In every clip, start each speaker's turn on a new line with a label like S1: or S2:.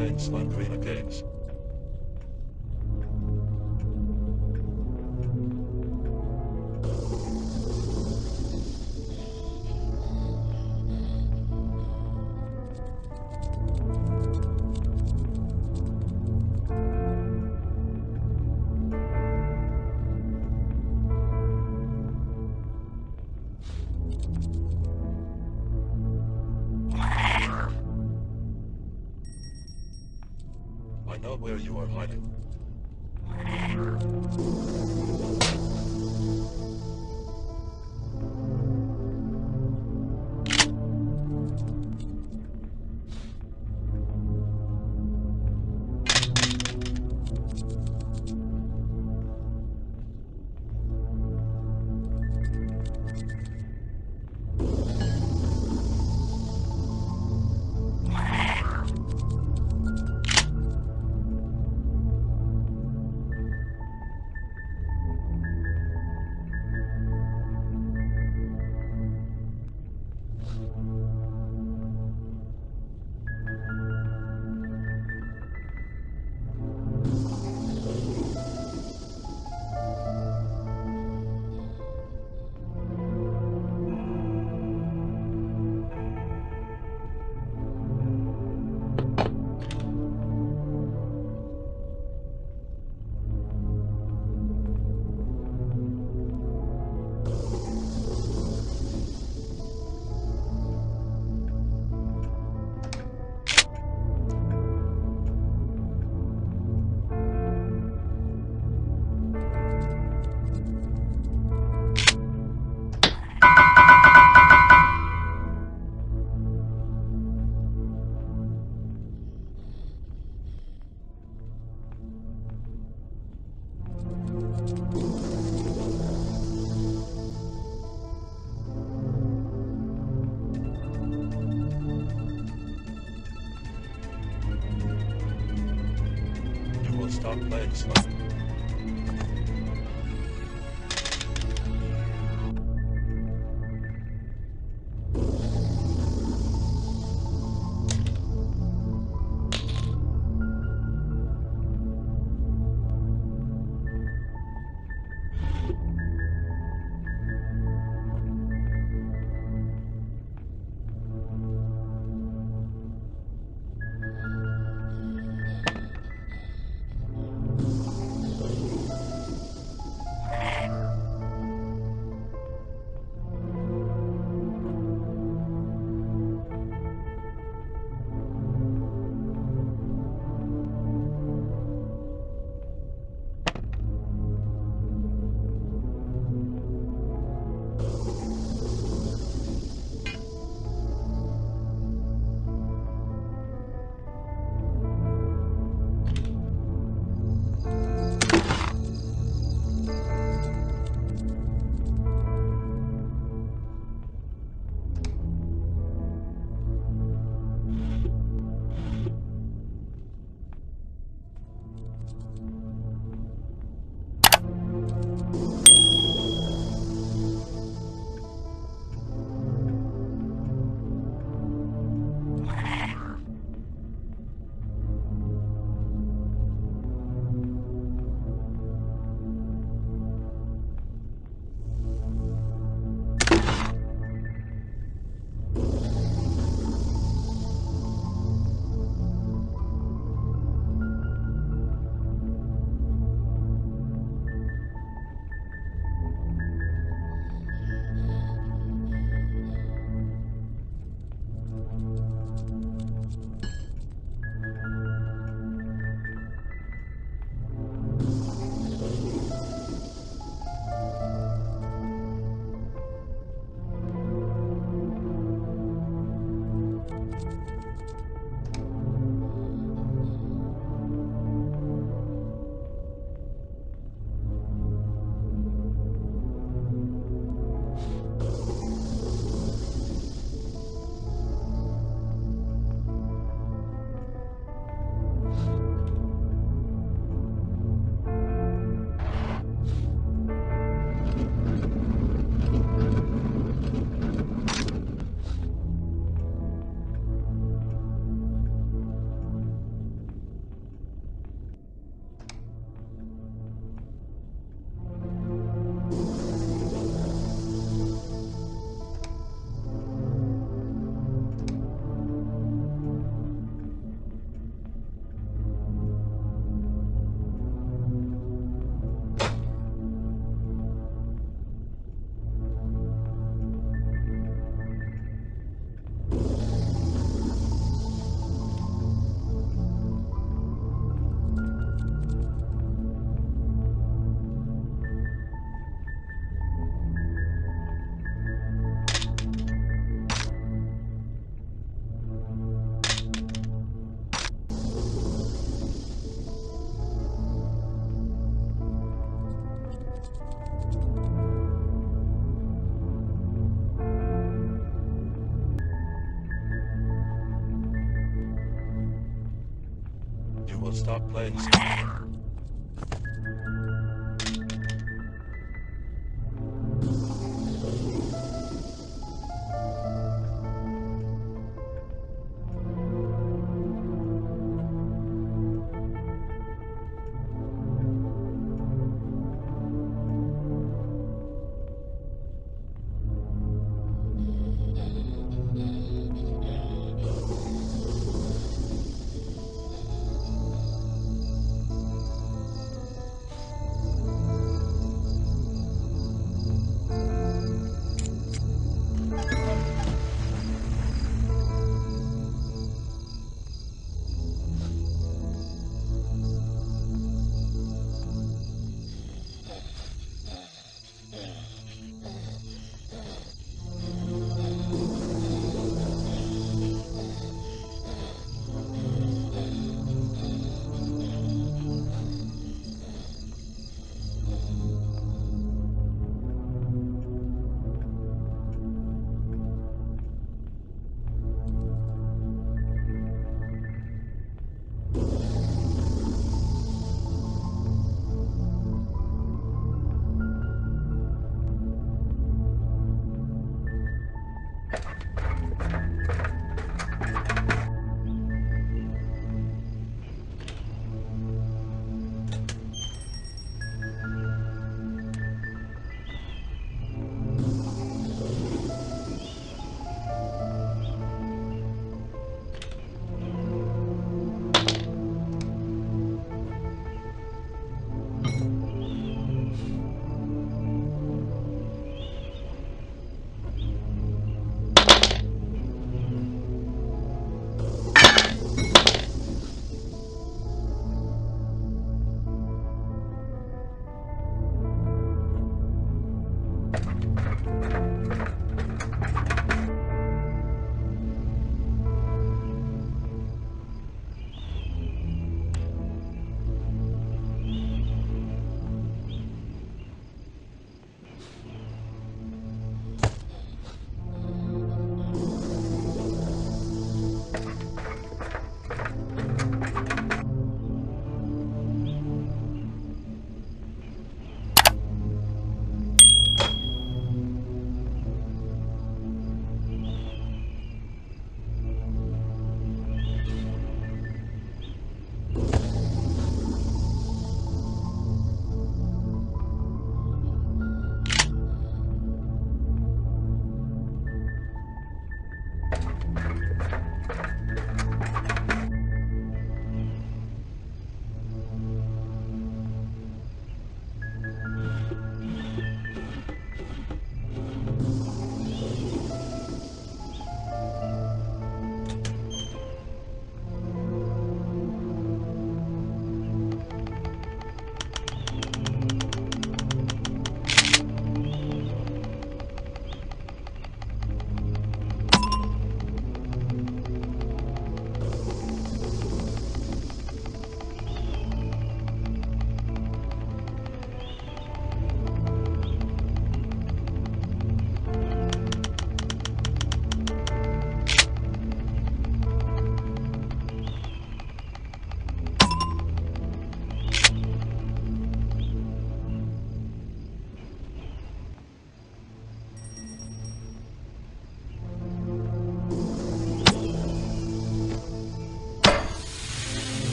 S1: stop playing Slendrina games. Know where you are hiding. Stop playing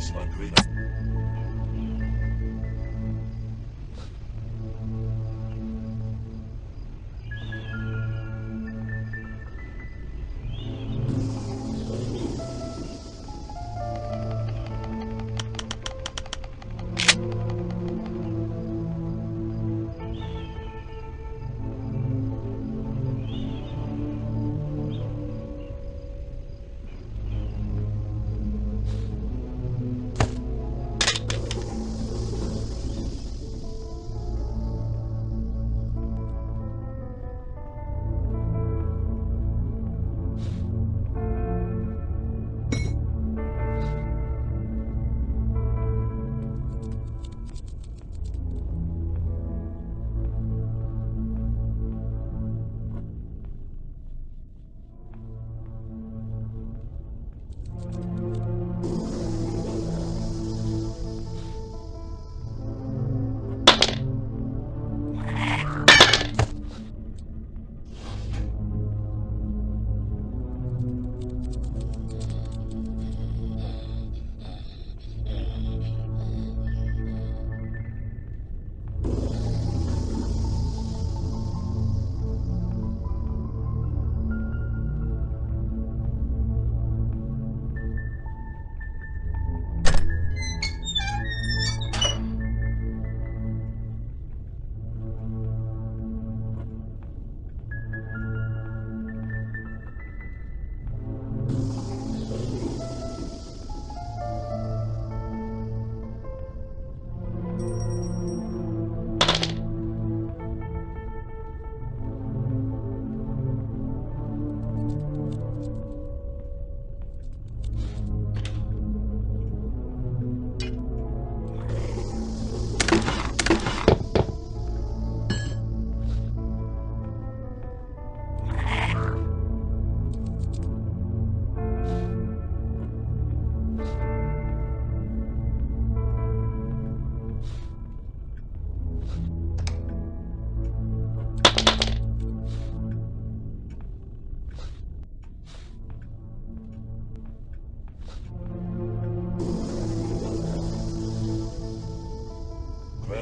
S1: stop playing Slendrina.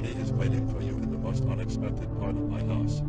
S1: Danny is waiting for you in the most unexpected part of my house.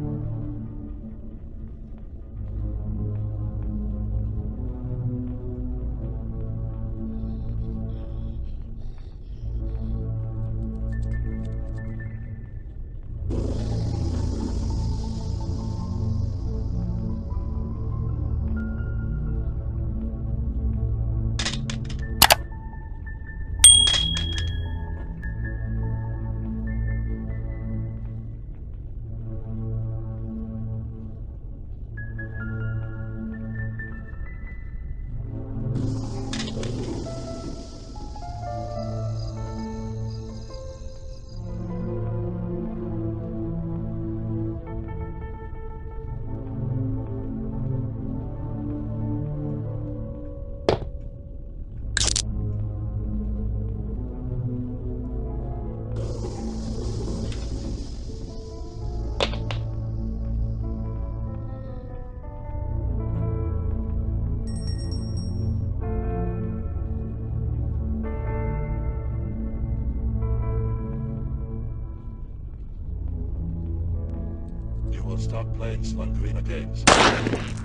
S1: Stop playing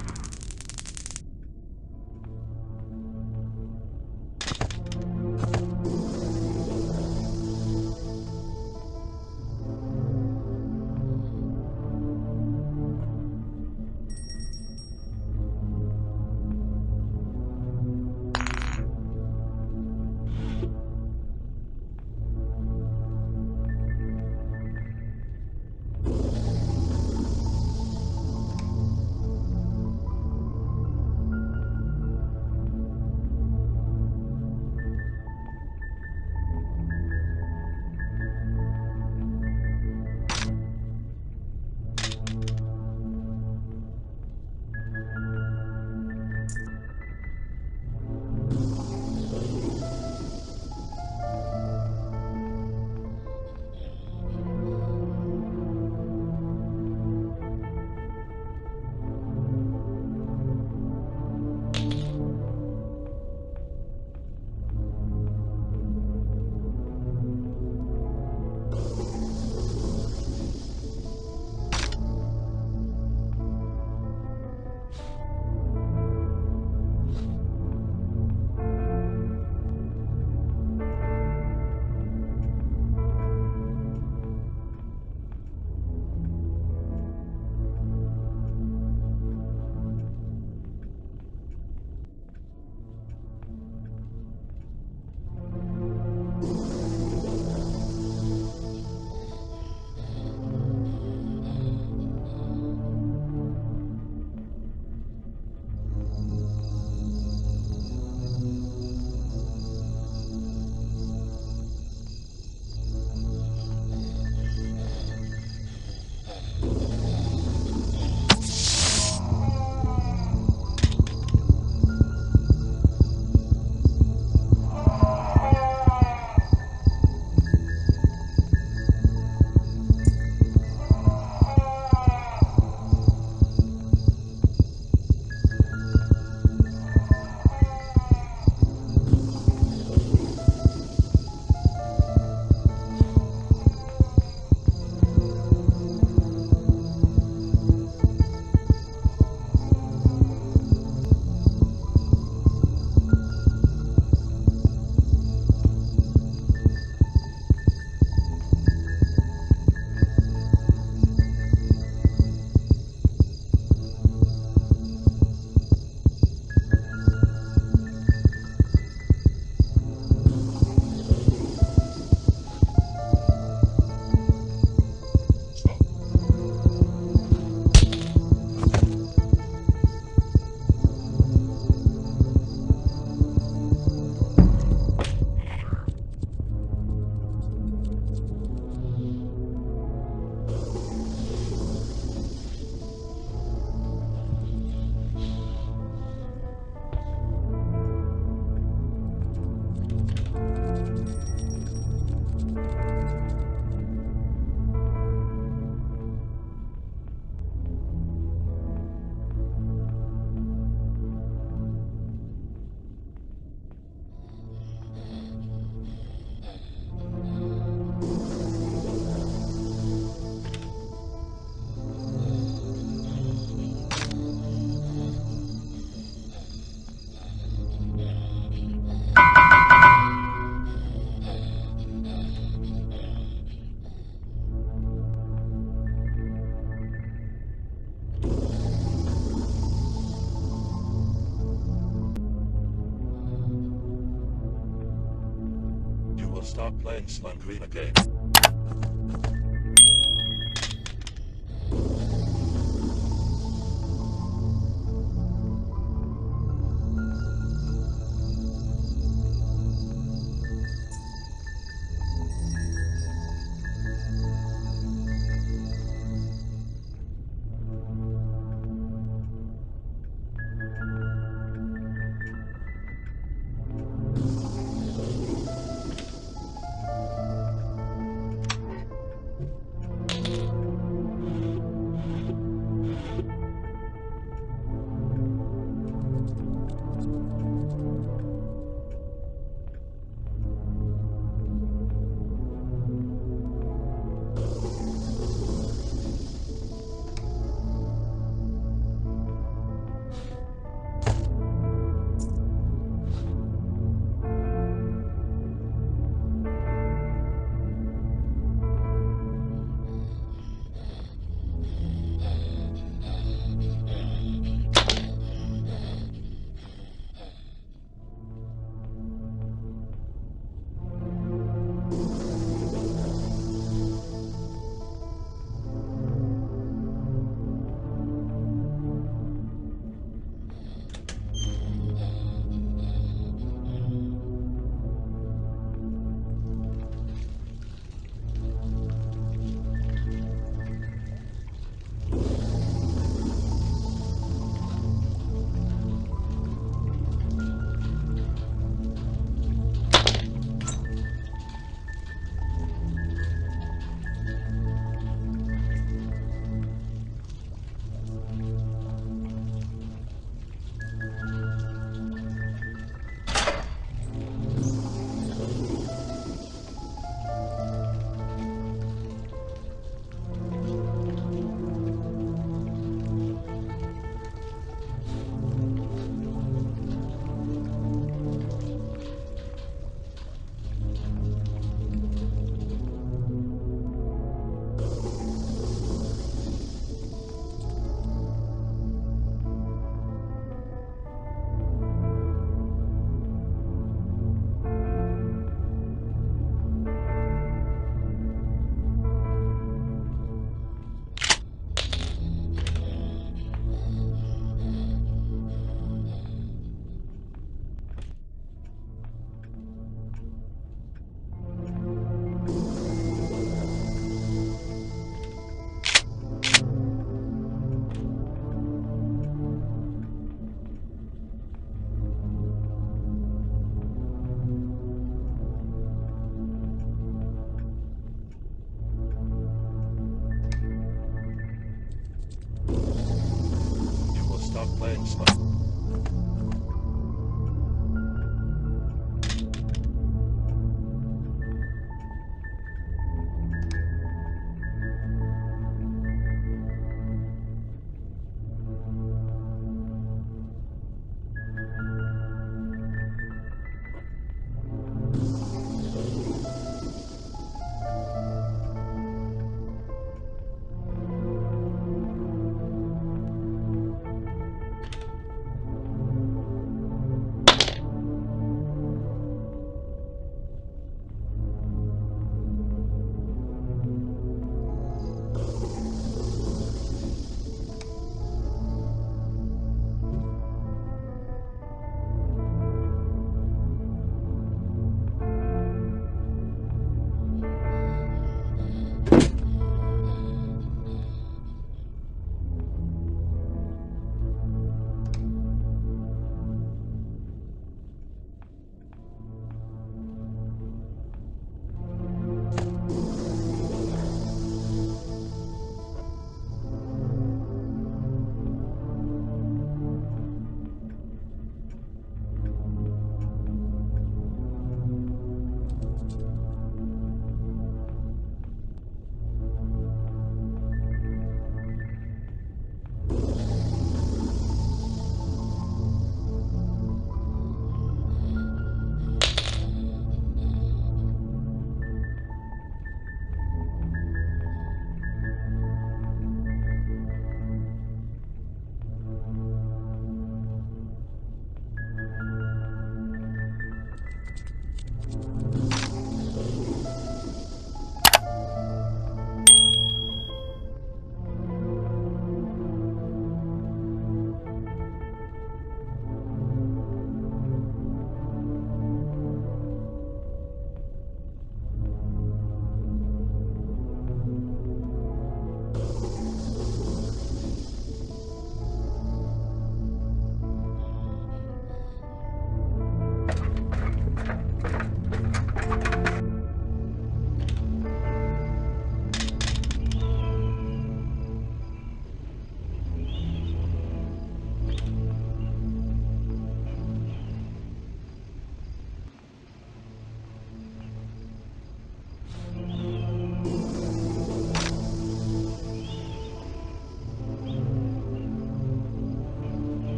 S1: Playing Green again.